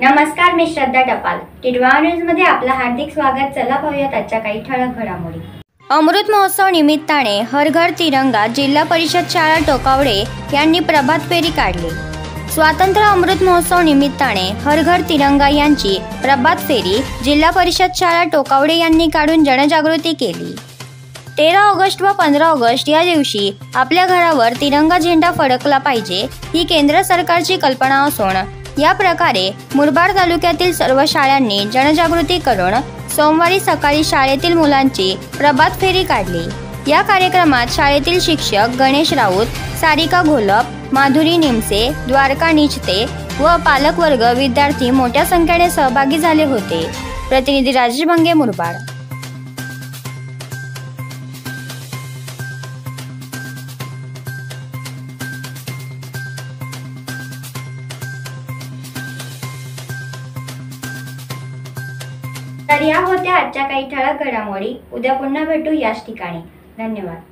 नमस्कार मी श्रद्धा टपाल. टिडवा न्यूजमध्ये आपलं हार्दिक स्वागत. चला पाहूयात आजच्या काही ठळक घडामोडी. अमृत महोत्सव निमित्ताने हर घर तिरंगा जिल्हा परिषद शाळा टोकावडे यांनी प्रभात फेरी काढली. स्वातंत्र्य अमृत महोत्सव निमित्ताने हर घर तिरंगा यांची प्रभात फेरी जिल्हा परिषद शाळा टोकावडे यांनी काढून जनजागृती केली. तेरा ऑगस्ट व पंधरा ऑगस्ट या दिवशी आपल्या घरावर तिरंगा झेंडा फडकला पाहिजे ही केंद्र सरकारची कल्पना असून या प्रकारे मुरबाड तालुक्यातील सर्व शाळांनी जनजागृती करून सोमवारी सकाळी शाळेतील मुलांची प्रभात फेरी काढली. या कार्यक्रमात शाळेतील शिक्षक गणेश राऊत सारिका घोलप माधुरी निमसे द्वारका निचते व पालकवर्ग विद्यार्थी मोठ्या संख्येने सहभागी झाले होते. प्रतिनिधी राजेश भंगे मुरबाड. तर या होत्या आजच्या काही ठळक घडामोडी. उद्या पुन्हा भेटू याच ठिकाणी. धन्यवाद.